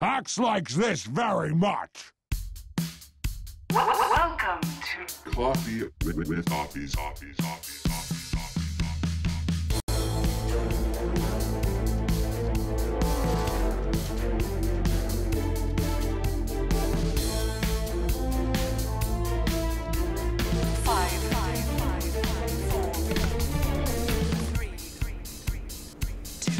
Axe likes this very much. Welcome to Coffee with, with, with Hoppies. Hoppies. Hoppies. Hoppies. Hoppies. five, five, five, four, three, two,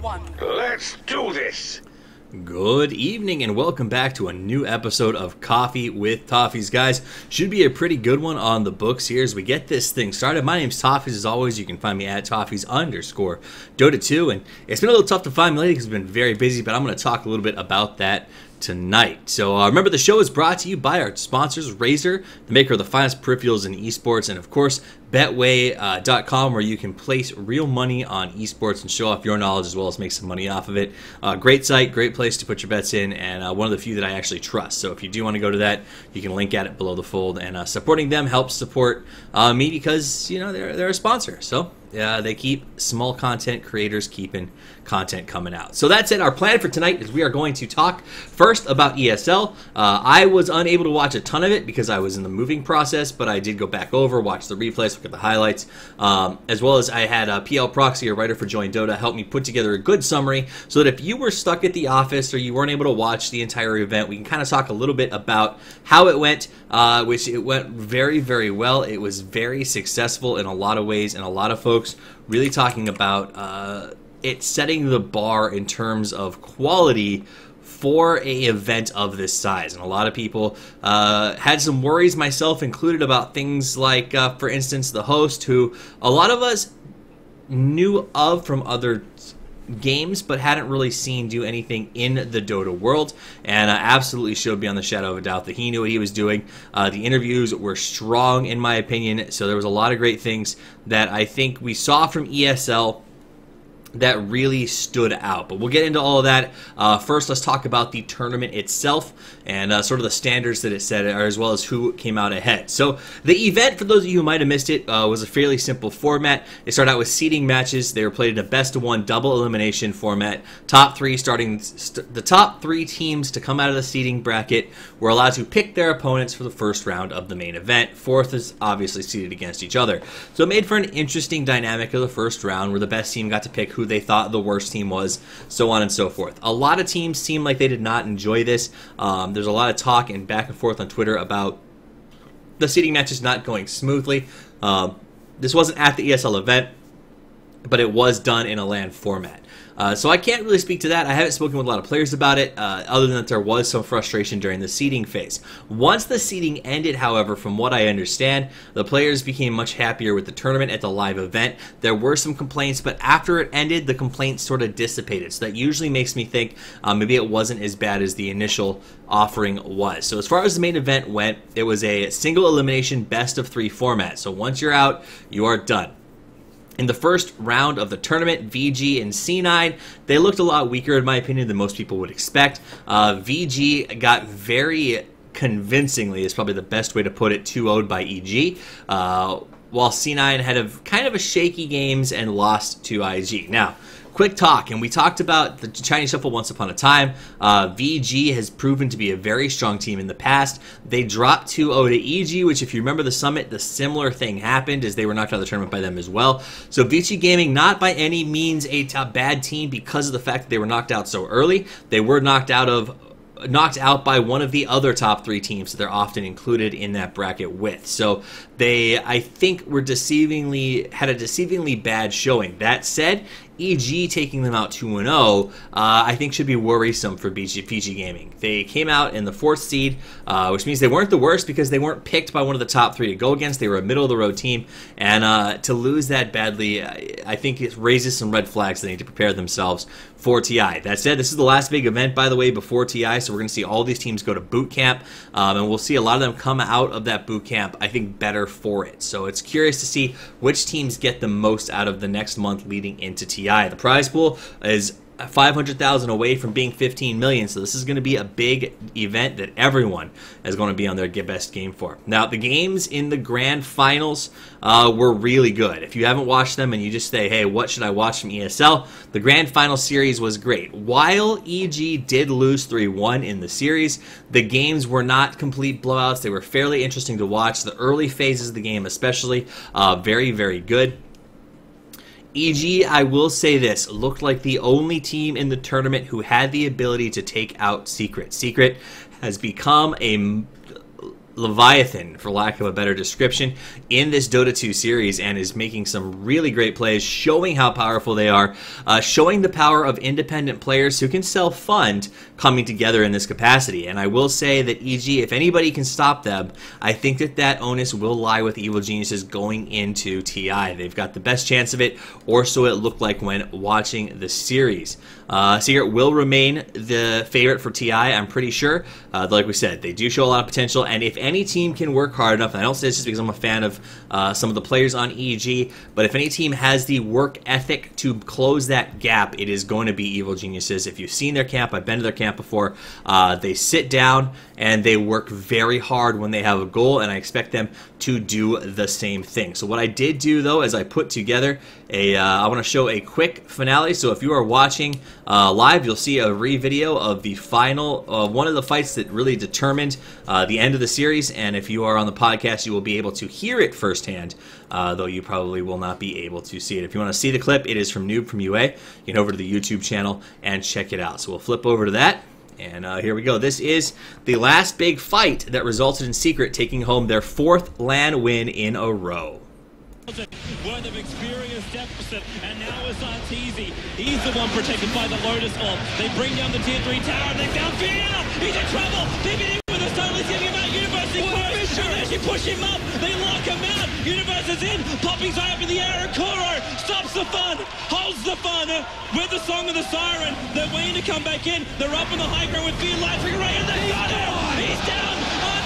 one. Let's do this. Good evening and welcome back to a new episode of Coffee with Toffees, guys. Should be a pretty good one on the books here as we get this thing started. My name's Toffees, as always. You can find me at Toffees underscore Dota 2, and it's been a little tough to find me lately because I've been very busy, but I'm going to talk a little bit about that tonight. So uh, remember, the show is brought to you by our sponsors, Razer, the maker of the finest peripherals in esports, and of course, Betway.com, where you can place real money on esports and show off your knowledge as well as make some money off of it. Uh, great site, great place to put your bets in, and uh, one of the few that I actually trust. So if you do want to go to that, you can link at it below the fold. And uh, supporting them helps support uh, me because you know they're they're a sponsor. So uh, they keep small content creators keeping content coming out. So that's it. Our plan for tonight is we are going to talk first about ESL. Uh, I was unable to watch a ton of it because I was in the moving process, but I did go back over, watch the replays, look at the highlights, um, as well as I had uh, PL Proxy, a writer for Join Dota, help me put together a good summary so that if you were stuck at the office or you weren't able to watch the entire event, we can kind of talk a little bit about how it went, uh, which it went very, very well. It was very successful in a lot of ways, and a lot of folks really talking about uh, it setting the bar in terms of quality for a event of this size. And a lot of people uh, had some worries myself included about things like uh, for instance the host who a lot of us knew of from other games but hadn't really seen do anything in the dota world. And uh, absolutely showed beyond the shadow of a doubt that he knew what he was doing. Uh, the interviews were strong in my opinion. So there was a lot of great things that i think we saw from esl that really stood out. But we'll get into all of that. Uh, first, let's talk about the tournament itself and uh, sort of the standards that it set, as well as who came out ahead. So, the event, for those of you who might have missed it, uh, was a fairly simple format. They started out with seeding matches. They were played in a best of one double elimination format. Top three starting st- the top three teams to come out of the seeding bracket were allowed to pick their opponents for the first round of the main event. Fourth is obviously seeded against each other. So, it made for an interesting dynamic of the first round where the best team got to pick who they thought the worst team was, so on and so forth. A lot of teams seem like they did not enjoy this. Um, there's a lot of talk and back and forth on Twitter about the seeding matches not going smoothly. Um, this wasn't at the ESL event, but it was done in a LAN format. Uh, so I can't really speak to that. I haven't spoken with a lot of players about it, uh, other than that there was some frustration during the seeding phase. Once the seeding ended, however, from what I understand, the players became much happier with the tournament at the live event. There were some complaints, but after it ended, the complaints sort of dissipated. So that usually makes me think uh, maybe it wasn't as bad as the initial offering was. So as far as the main event went, it was a single elimination best of three format. So once you're out, you are done. In the first round of the tournament, VG and C9, they looked a lot weaker, in my opinion, than most people would expect. Uh, VG got very convincingly, is probably the best way to put it, 2 0'd by EG. Uh, while C9 had a kind of a shaky games and lost to IG. Now, quick talk, and we talked about the Chinese Shuffle once upon a time. Uh, VG has proven to be a very strong team in the past. They dropped 2 0 to EG, which, if you remember the summit, the similar thing happened as they were knocked out of the tournament by them as well. So, VG Gaming, not by any means a top bad team because of the fact that they were knocked out so early. They were knocked out of knocked out by one of the other top three teams that they're often included in that bracket with. So they, I think, were deceivingly had a deceivingly bad showing. That said, EG taking them out 2 0, uh, I think should be worrisome for VG, VG Gaming. They came out in the fourth seed, uh, which means they weren't the worst because they weren't picked by one of the top three to go against. They were a middle of the road team, and uh, to lose that badly, I, I think it raises some red flags. They need to prepare themselves for TI. That said, this is the last big event, by the way, before TI, so we're going to see all these teams go to boot camp, um, and we'll see a lot of them come out of that boot camp, I think, better for it. So it's curious to see which teams get the most out of the next month leading into TI. The prize pool is 500,000 away from being 15 million. So this is going to be a big event that everyone is going to be on their best game for. Now, the games in the grand finals uh, were really good. If you haven't watched them and you just say, hey, what should I watch from ESL? The grand final series was great. While EG did lose 3 1 in the series, the games were not complete blowouts. They were fairly interesting to watch. The early phases of the game, especially, uh, very, very good. EG, I will say this, looked like the only team in the tournament who had the ability to take out Secret. Secret has become a Leviathan, for lack of a better description, in this Dota 2 series and is making some really great plays, showing how powerful they are, uh, showing the power of independent players who can self fund coming together in this capacity. And I will say that EG, if anybody can stop them, I think that that onus will lie with Evil Geniuses going into TI. They've got the best chance of it, or so it looked like when watching the series. Uh, Secret will remain the favorite for TI, I'm pretty sure. Uh, like we said, they do show a lot of potential, and if any team can work hard enough, and I don't say this just because I'm a fan of uh, some of the players on EG, but if any team has the work ethic to close that gap, it is going to be Evil Geniuses. If you've seen their camp, I've been to their camp before, uh, they sit down and they work very hard when they have a goal, and I expect them to do the same thing. So what I did do though is I put together a. Uh, I want to show a quick finale. So if you are watching uh, live, you'll see a re-video of the final, uh, one of the fights that really determined uh, the end of the series. And if you are on the podcast, you will be able to hear it firsthand, uh, though you probably will not be able to see it. If you want to see the clip, it is from Noob from UA. You can over to the YouTube channel and check it out. So we'll flip over to that. And uh, here we go. This is the last big fight that resulted in Secret taking home their fourth LAN win in a row. Worth of experience deficit, and now it's Arteezy. He's the one protected by the Lotus Orb. They bring down the tier 3 tower, and they found Fiona! He's in trouble! PPD with a stone, he's getting him out, Universe is close! And as you push him up, they lock him out! Universe is in, popping high up in the air, and Kuro stops the fun, holds the fun, uh, with the Song of the Siren. They're waiting to come back in, they're up in the high ground with Fear Lightning Ray, and they got him! He's down!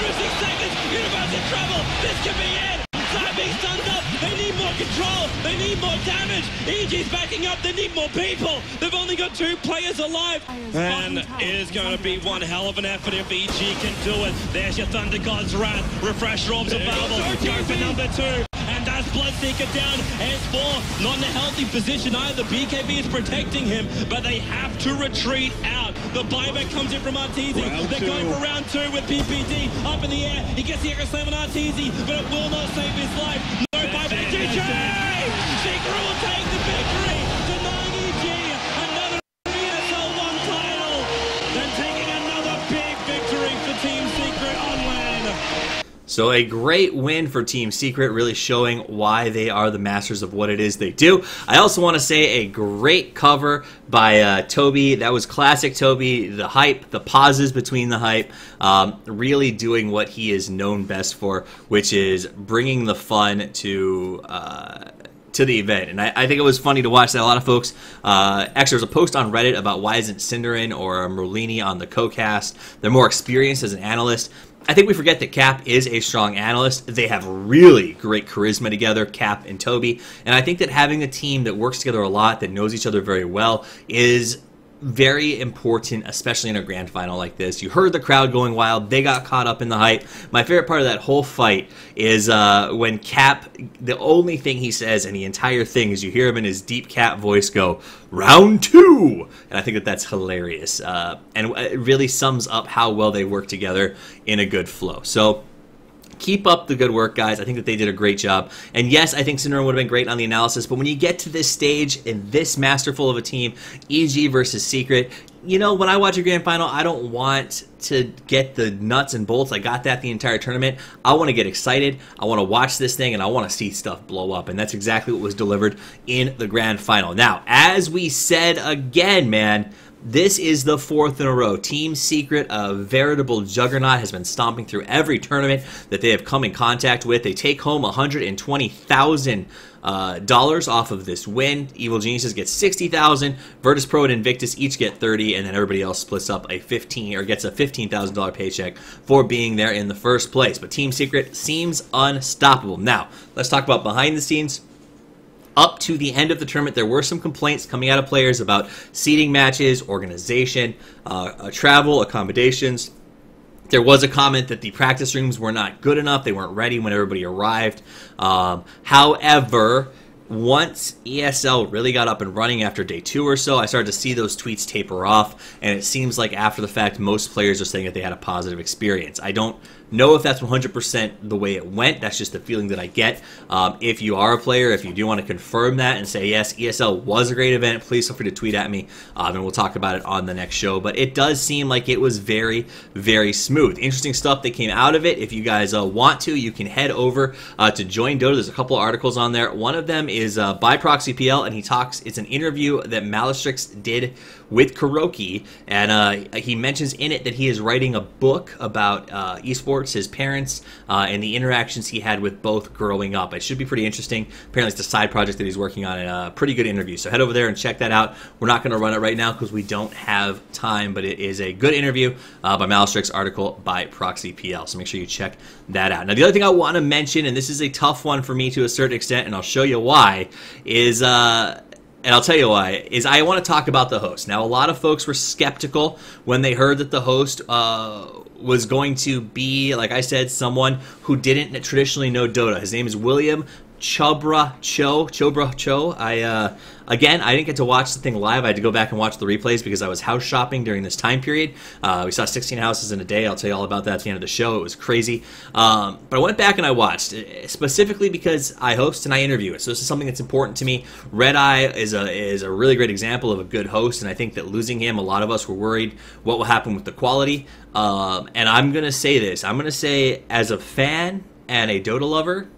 106 seconds, Universe in trouble! This could be it! Side being stunned up. They need more control. They need more damage. EG's backing up. They need more people. They've only got two players alive. And it is going to be one hell of an effort if EG can do it. There's your Thunder God's Wrath. Refresh orbs available. Go for number two. And that's Bloodseeker down. S4 not in a healthy position either. BKB is protecting him, but they have to retreat out. The buyback comes in from Arteezy. They're going for round two with PPD up in the air. He gets the Echo Slam on Arteezy, but it will not save his life. No buyback. DJ! Will take So a great win for Team Secret, really showing why they are the masters of what it is they do. I also want to say a great cover by uh, Toby. That was classic Toby. The hype, the pauses between the hype, um, really doing what he is known best for, which is bringing the fun to. Uh, to the event. And I, I, think it was funny to watch that a lot of folks. Uh, actually, there was a post on Reddit about why isn't Synderen or Merlini on the co-cast? They're more experienced as an analyst. I think we forget that Cap is a strong analyst. They have really great charisma together, Cap and Toby. And I think that having a team that works together a lot, that knows each other very well, is very important, especially in a grand final like this. You heard the crowd going wild. They got caught up in the hype. My favorite part of that whole fight is uh, when Cap, the only thing he says in the entire thing is you hear him in his deep Cap voice go, round two. And I think that that's hilarious. Uh, and it really sums up how well they work together in a good flow. So, keep up the good work, guys. I think that they did a great job. And yes, I think Synderen would have been great on the analysis, but when you get to this stage in this masterful of a team, EG versus Secret, you know, when I watch a grand final, I don't want to get the nuts and bolts. I got that the entire tournament. I want to get excited. I want to watch this thing and I want to see stuff blow up. And that's exactly what was delivered in the grand final. Now, as we said again, man, this is the fourth in a row. Team Secret, a veritable juggernaut, has been stomping through every tournament that they have come in contact with. They take home 120,000 uh, dollars off of this win. Evil Geniuses get 60,000. Virtus Pro and Invictus each get 30, and then everybody else splits up a 15 or gets a $15,000 paycheck for being there in the first place. But Team Secret seems unstoppable. Now, let's talk about behind the scenes. Up to the end of the tournament, there were some complaints coming out of players about seating matches, organization, uh, uh, travel, accommodations. There was a comment that the practice rooms were not good enough; they weren't ready when everybody arrived. Um, however, once ESL really got up and running after day two or so, I started to see those tweets taper off, and it seems like after the fact, most players are saying that they had a positive experience. I don't know if that's 100% the way it went. That's just the feeling that I get. Um, if you are a player, if you do want to confirm that and say, yes, ESL was a great event, please feel free to tweet at me um, and we'll talk about it on the next show. But it does seem like it was very, very smooth. Interesting stuff that came out of it. If you guys uh, want to, you can head over uh, to Join Dota. There's a couple articles on there. One of them is uh, by Proxy PL, and he talks, it's an interview that Malastrix did with KuroKy, and uh, he mentions in it that he is writing a book about uh, esports, his parents, uh, and the interactions he had with both growing up. It should be pretty interesting. Apparently, it's a side project that he's working on, and a pretty good interview. So head over there and check that out. We're not going to run it right now because we don't have time, but it is a good interview uh, by Malastrix, article by Proxy PL. So make sure you check that out. Now, the other thing I want to mention, and this is a tough one for me to a certain extent, and I'll show you why, is uh, and I'll tell you why, is I want to talk about the host. Now, a lot of folks were skeptical when they heard that the host uh, was going to be, like I said, someone who didn't traditionally know Dota. His name is William Chobra Cho. Chobra Cho. I uh, again, I didn't get to watch the thing live. I had to go back and watch the replays because I was house shopping during this time period. Uh, we saw 16 houses in a day. I'll tell you all about that at the end of the show. It was crazy. Um, but I went back and I watched eh, specifically because I host and I interview it. So this is something that's important to me. Redeye is a is a really great example of a good host, and I think that losing him, a lot of us were worried what will happen with the quality. Um, and I'm gonna say this. I'm gonna say as a fan and a Dota lover,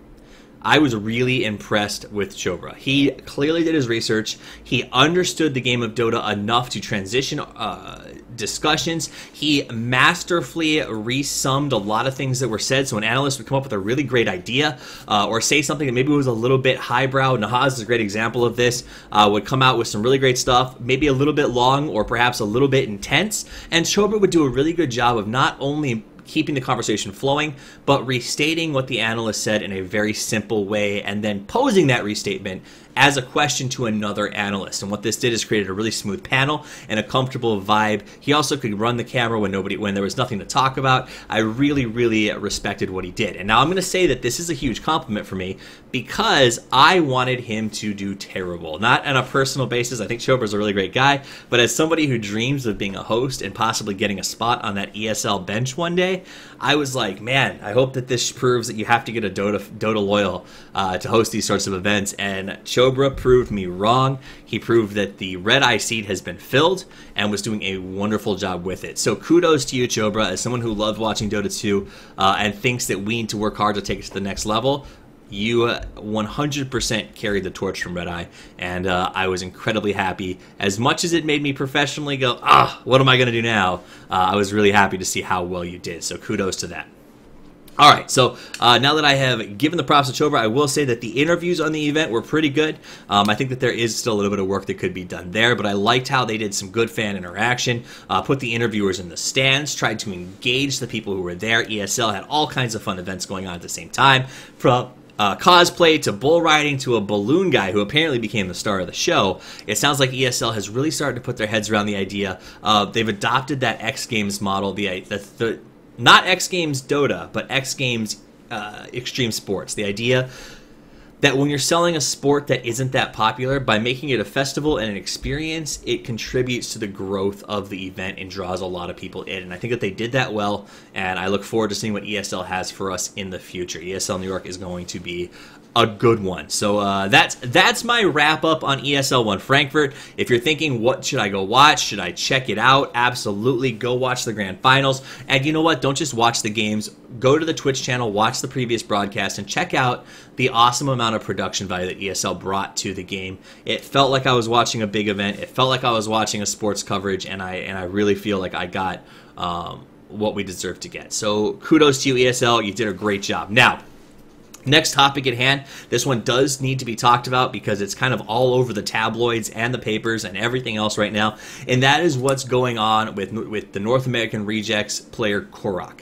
I was really impressed with Chobra. He clearly did his research. He understood the game of Dota enough to transition uh, discussions. He masterfully resummed a lot of things that were said. So an analyst would come up with a really great idea uh, or say something that maybe was a little bit highbrow. Nahaz is a great example of this. Uh, would come out with some really great stuff, maybe a little bit long or perhaps a little bit intense. And Chobra would do a really good job of not only keeping the conversation flowing, but restating what the analyst said in a very simple way and then posing that restatement as a question to another analyst. And what this did is created a really smooth panel and a comfortable vibe. He also could run the camera when nobody when there was nothing to talk about. I really really respected what he did. And now I'm going to say that this is a huge compliment for me because I wanted him to do terrible. Not on a personal basis. I think Chobra's a really great guy, but as somebody who dreams of being a host and possibly getting a spot on that ESL bench one day, I was like, man, I hope that this proves that you have to get a Dota Dota loyal uh, to host these sorts of events. And Chobra proved me wrong. He proved that the Redeye seat has been filled and was doing a wonderful job with it. So kudos to you, Chobra, as someone who loved watching Dota 2 uh, and thinks that we need to work hard to take it to the next level you 100% carried the torch from Redeye, and uh, I was incredibly happy. As much as it made me professionally go, ah, what am I going to do now? Uh, I was really happy to see how well you did. So kudos to that. All right, so uh, now that I have given the props to Chobra, I will say that the interviews on the event were pretty good. Um, I think that there is still a little bit of work that could be done there, but I liked how they did some good fan interaction, uh, put the interviewers in the stands, tried to engage the people who were there. ESL had all kinds of fun events going on at the same time. From uh, cosplay to bull riding to a balloon guy who apparently became the star of the show. It sounds like ESL has really started to put their heads around the idea. They've adopted that X Games model, the, the, the not X Games Dota, but X Games uh, Extreme Sports. The idea that when you're selling a sport that isn't that popular, by making it a festival and an experience, it contributes to the growth of the event and draws a lot of people in. And I think that they did that well, and I look forward to seeing what ESL has for us in the future. ESL New York is going to be a good one. So uh, that's that's my wrap up on ESL One Frankfurt. If you're thinking, what should I go watch? Should I check it out? Absolutely, go watch the grand finals. And you know what? Don't just watch the games. Go to the Twitch channel, watch the previous broadcast, and check out the awesome amount of production value that ESL brought to the game. It felt like I was watching a big event. It felt like I was watching a sports coverage, and I and I really feel like I got um, what we deserve to get. So kudos to you, ESL. You did a great job. Now. Next topic at hand. This one does need to be talked about because it's kind of all over the tabloids and the papers and everything else right now, and that is what's going on with with the North American Rejects player Korok.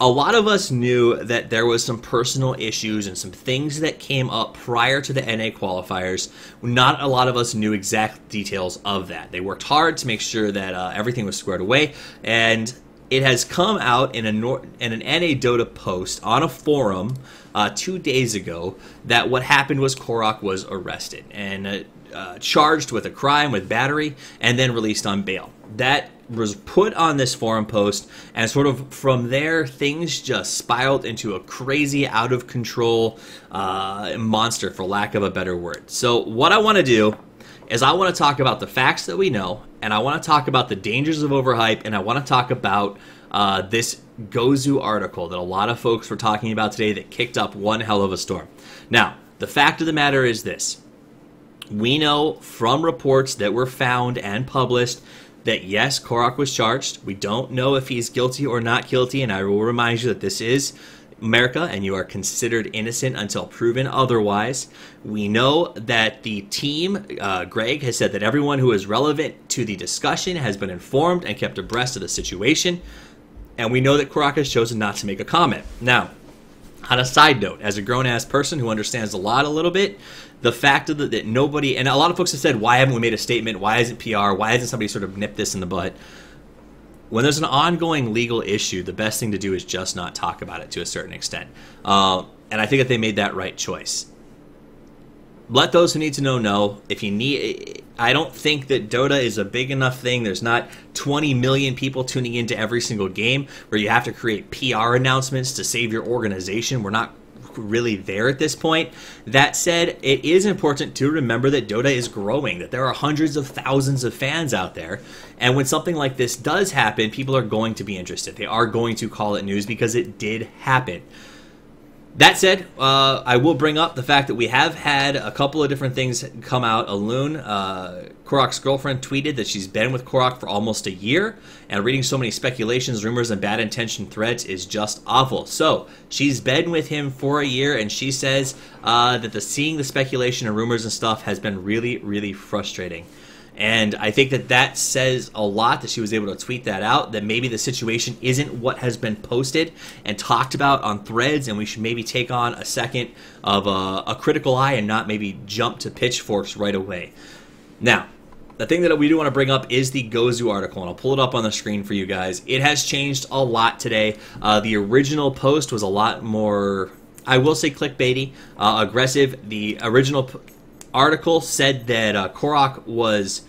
a lot of us knew that there was some personal issues and some things that came up prior to the NA qualifiers. Not a lot of us knew exact details of that. They worked hard to make sure that uh, everything was squared away, and it has come out in a Nor- in an NA Dota post on a forum uh, two days ago that what happened was Korok was arrested and uh, uh, charged with a crime with battery and then released on bail. That was put on this forum post, and sort of from there, things just spiraled into a crazy, out of control uh, monster, for lack of a better word. So, what I want to do is I want to talk about the facts that we know, and I want to talk about the dangers of overhype, and I want to talk about uh, this Gosu article that a lot of folks were talking about today that kicked up one hell of a storm. Now, the fact of the matter is this. We know from reports that were found and published that yes, Korok was charged. We don't know if he's guilty or not guilty, and I will remind you that this is America and you are considered innocent until proven otherwise. We know that the team, uh, Greg, has said that everyone who is relevant to the discussion has been informed and kept abreast of the situation. And we know that Korok has chosen not to make a comment. Now, on a side note, as a grown ass person who understands a lot a little bit, the fact of the, that nobody, and a lot of folks have said, why haven't we made a statement? Why isn't PR? Why hasn't somebody sort of nipped this in the butt? When there's an ongoing legal issue, the best thing to do is just not talk about it to a certain extent. Uh, and I think that they made that right choice. Let those who need to know know. If you need, I don't think that Dota is a big enough thing. There's not 20 million people tuning into every single game where you have to create PR announcements to save your organization. We're not really there at this point. That said, it is important to remember that Dota is growing, that there are hundreds of thousands of fans out there. And when something like this does happen, people are going to be interested. They are going to call it news because it did happen. That said, uh, I will bring up the fact that we have had a couple of different things come out. Alun, uh, Korok's girlfriend, tweeted that she's been with Korok for almost a year, and reading so many speculations, rumors, and bad intention threads is just awful. So she's been with him for a year, and she says uh, that the seeing the speculation and rumors and stuff has been really, really frustrating. And I think that that says a lot that she was able to tweet that out, that maybe the situation isn't what has been posted and talked about on threads, and we should maybe take on a second of a, a critical eye and not maybe jump to pitchforks right away. Now, the thing that we do want to bring up is the Gosu article, and I'll pull it up on the screen for you guys. It has changed a lot today. Uh, the original post was a lot more, I will say, clickbaity, uh, aggressive. The original article said that uh, Korok was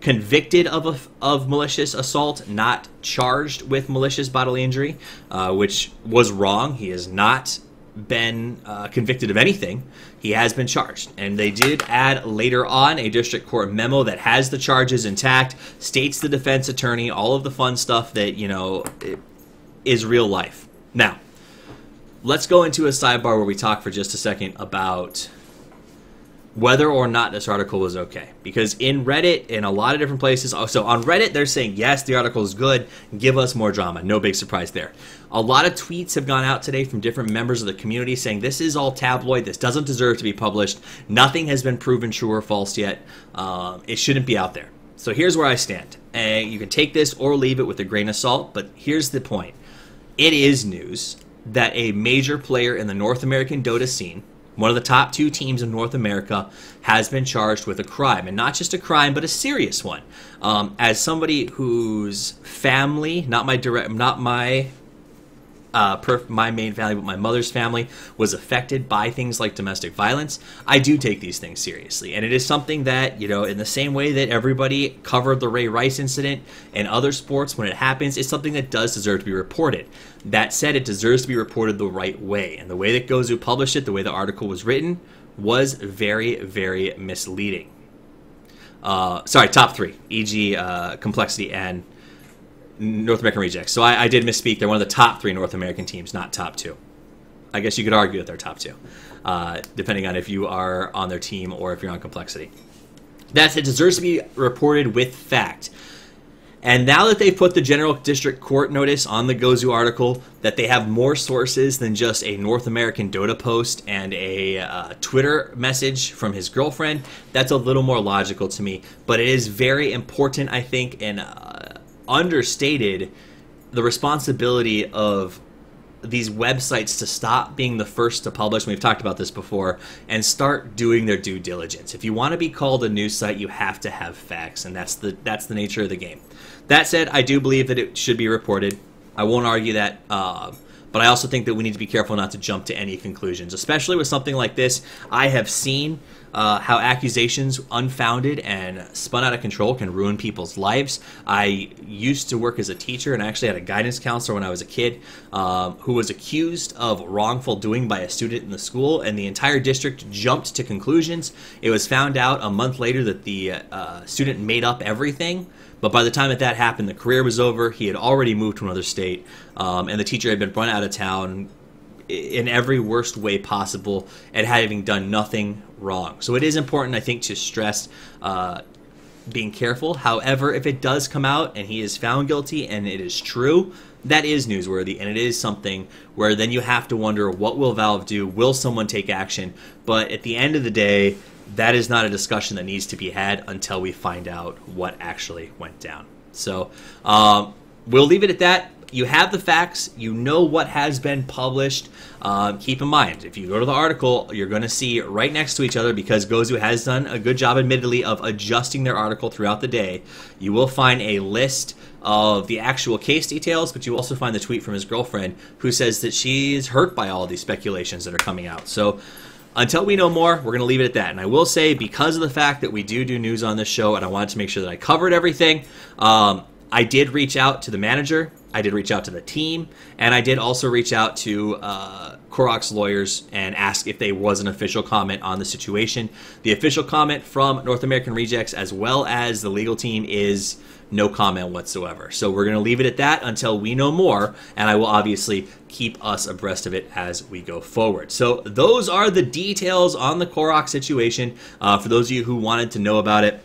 convicted of a, of malicious assault, not charged with malicious bodily injury, uh, which was wrong. He has not been uh, convicted of anything. He has been charged, and they did add later on a district court memo that has the charges intact, states the defense attorney, all of the fun stuff that you know is real life. Now, let's go into a sidebar where we talk for just a second about whether or not this article was okay. Because in Reddit, in a lot of different places, oh, so on Reddit, they're saying, yes, the article is good, give us more drama. No big surprise there. A lot of tweets have gone out today from different members of the community saying, this is all tabloid, this doesn't deserve to be published, nothing has been proven true or false yet, um, it shouldn't be out there. So here's where I stand. And you can take this or leave it with a grain of salt, but here's the point it is news that a major player in the North American Dota scene, one of the top two teams in North America, has been charged with a crime. And not just a crime, but a serious one. Um, as somebody whose family, not my direct, not my uh, per- my main family, but my mother's family was affected by things like domestic violence. I do take these things seriously, and it is something that you know, in the same way that everybody covered the Ray Rice incident and other sports when it happens, it's something that does deserve to be reported. That said, it deserves to be reported the right way, and the way that Gosu published it, the way the article was written, was very, very misleading. Uh, sorry, top three, e.g., uh, complexity and North American Rejects. So I, I, did misspeak. They're one of the top three North American teams, not top two. I guess you could argue that they're top two, uh, depending on if you are on their team or if you're on complexity. That's it deserves to be reported with fact. And now that they've put the General District Court notice on the Gosu article that they have more sources than just a North American Dota post and a uh, Twitter message from his girlfriend, that's a little more logical to me. But it is very important, I think, and uh, understated the responsibility of these websites to stop being the first to publish. We've talked about this before, and start doing their due diligence. If you want to be called a news site, you have to have facts, and that's the that's the nature of the game. That said, I do believe that it should be reported. I won't argue that. Uh, but I also think that we need to be careful not to jump to any conclusions, especially with something like this. I have seen uh, how accusations, unfounded and spun out of control, can ruin people's lives. I used to work as a teacher and I actually had a guidance counselor when I was a kid um, who was accused of wrongful doing by a student in the school, and the entire district jumped to conclusions. It was found out a month later that the uh, student made up everything. But by the time that that happened, the career was over. He had already moved to another state, um, and the teacher had been run out of town in every worst way possible and having done nothing wrong. So it is important, I think, to stress uh, being careful. However, if it does come out and he is found guilty and it is true, that is newsworthy and it is something where then you have to wonder what will Valve do? Will someone take action? But at the end of the day, that is not a discussion that needs to be had until we find out what actually went down. So um, we'll leave it at that. You have the facts. You know what has been published. Um, keep in mind, if you go to the article, you're going to see right next to each other because Gosu has done a good job, admittedly, of adjusting their article throughout the day. You will find a list of the actual case details, but you also find the tweet from his girlfriend who says that she is hurt by all these speculations that are coming out. So until we know more, we're going to leave it at that. And I will say, because of the fact that we do do news on this show, and I wanted to make sure that I covered everything, um, I did reach out to the manager, I did reach out to the team, and I did also reach out to uh, Korok's lawyers and ask if there was an official comment on the situation. The official comment from North American Rejects, as well as the legal team, is no comment whatsoever. So we're going to leave it at that until we know more, and I will obviously keep us abreast of it as we go forward. So those are the details on the Korok situation. Uh, for those of you who wanted to know about it,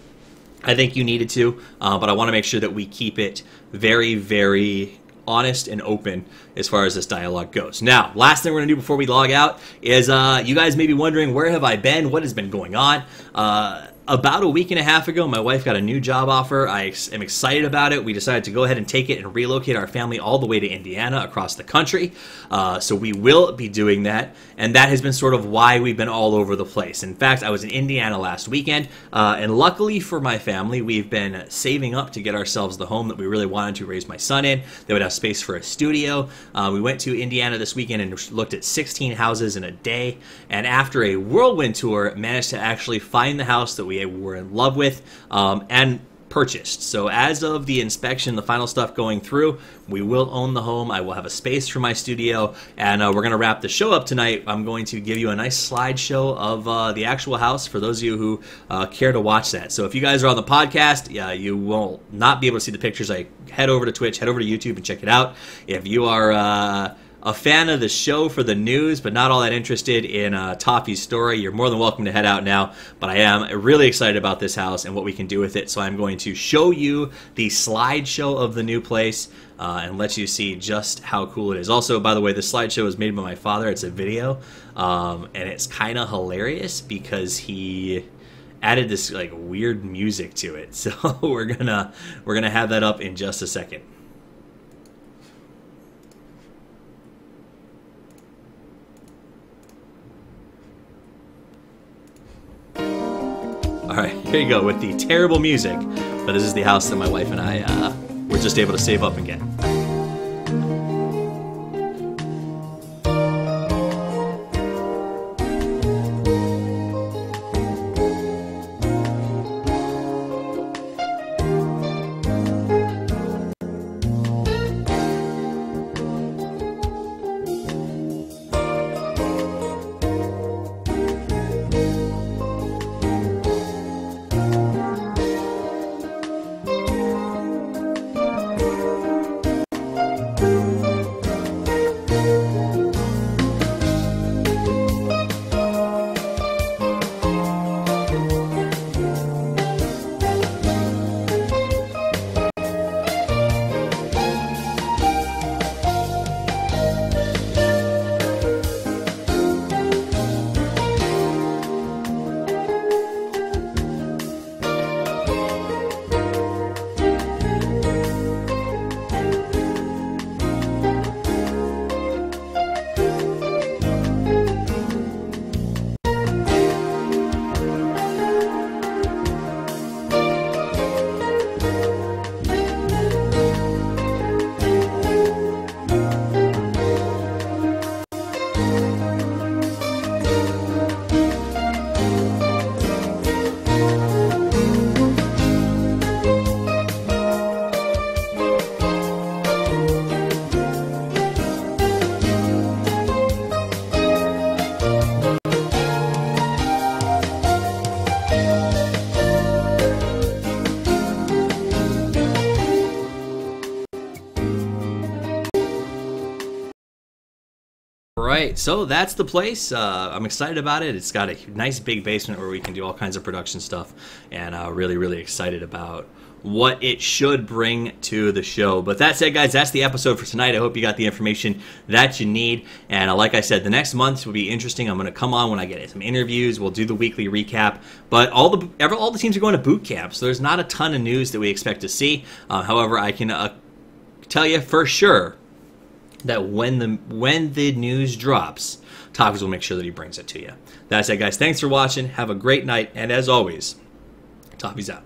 I think you needed to, uh, but I want to make sure that we keep it very, very honest and open as far as this dialogue goes. Now, last thing we're gonna do before we log out is uh, you guys may be wondering where have I been? What has been going on? Uh, about a week and a half ago, my wife got a new job offer. I am excited about it. We decided to go ahead and take it and relocate our family all the way to Indiana across the country. Uh, so we will be doing that. And that has been sort of why we've been all over the place. In fact, I was in Indiana last weekend. Uh, and luckily for my family, we've been saving up to get ourselves the home that we really wanted to raise my son in. They would have space for a studio. Uh, we went to Indiana this weekend and looked at 16 houses in a day. And after a whirlwind tour, managed to actually find the house that we were in love with um, and purchased. So as of the inspection, the final stuff going through, we will own the home. I will have a space for my studio, and uh, we're going to wrap the show up tonight. I'm going to give you a nice slideshow of uh, the actual house for those of you who uh, care to watch that. So if you guys are on the podcast, yeah, you will not be able to see the pictures. I head over to Twitch, head over to YouTube, and check it out. If you are uh, a fan of the show for the news, but not all that interested in uh, Toffee's story, you're more than welcome to head out now. But I am really excited about this house and what we can do with it. So I'm going to show you the slideshow of the new place uh, and let you see just how cool it is. Also, by the way, the slideshow was made by my father. It's a video, um, and it's kind of hilarious because he added this like weird music to it. So we're gonna we're gonna have that up in just a second. All right, here you go with the terrible music. But this is the house that my wife and I uh, were just able to save up and get. Right, so that's the place. Uh, I'm excited about it. It's got a nice big basement where we can do all kinds of production stuff, and uh, really, really excited about what it should bring to the show. But that said, guys, that's the episode for tonight. I hope you got the information that you need. And uh, like I said, the next month will be interesting. I'm going to come on when I get some interviews. We'll do the weekly recap. But all the ever, all the teams are going to boot camp, so there's not a ton of news that we expect to see. Uh, however, I can uh, tell you for sure that when the when the news drops, Toffees will make sure that he brings it to you. That's it, guys. Thanks for watching. Have a great night, and as always, Toffees out.